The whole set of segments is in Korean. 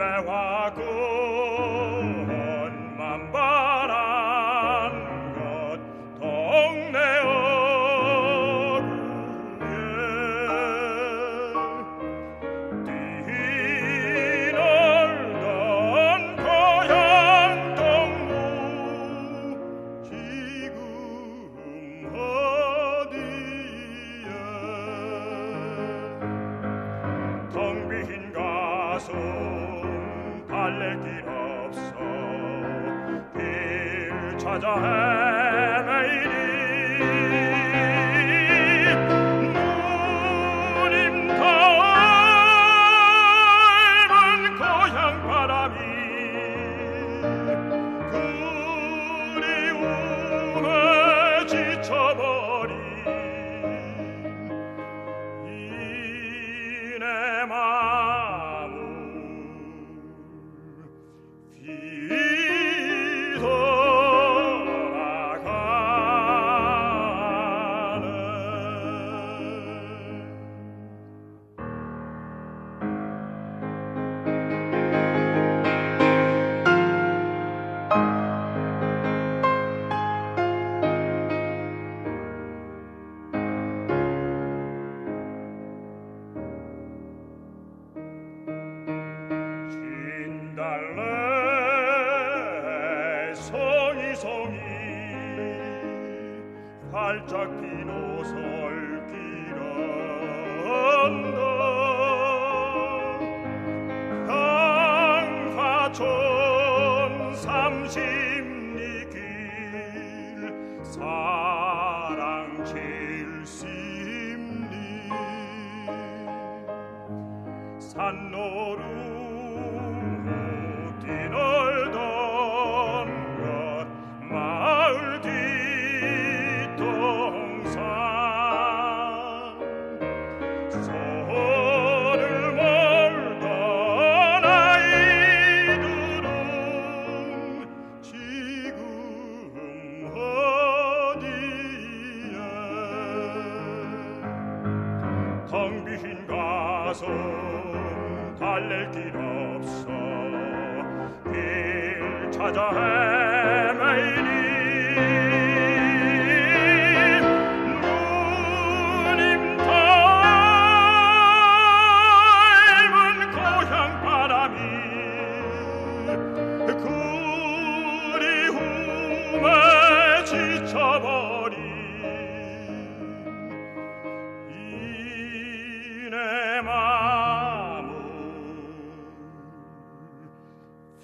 내 화구 빈 가슴 달랠 길 없어. 길 찾아 헤매이니 송이 활짝 핀 옷을 길었다. 향화촌 삼십리 길 사랑 칠십리 산노루 빈 가슴 달랠 길 없어. 길 찾아 헤매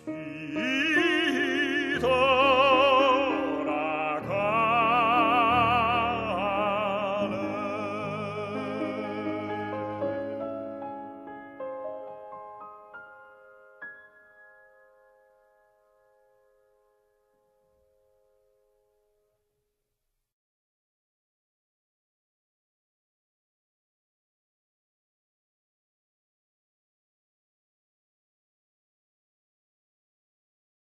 see.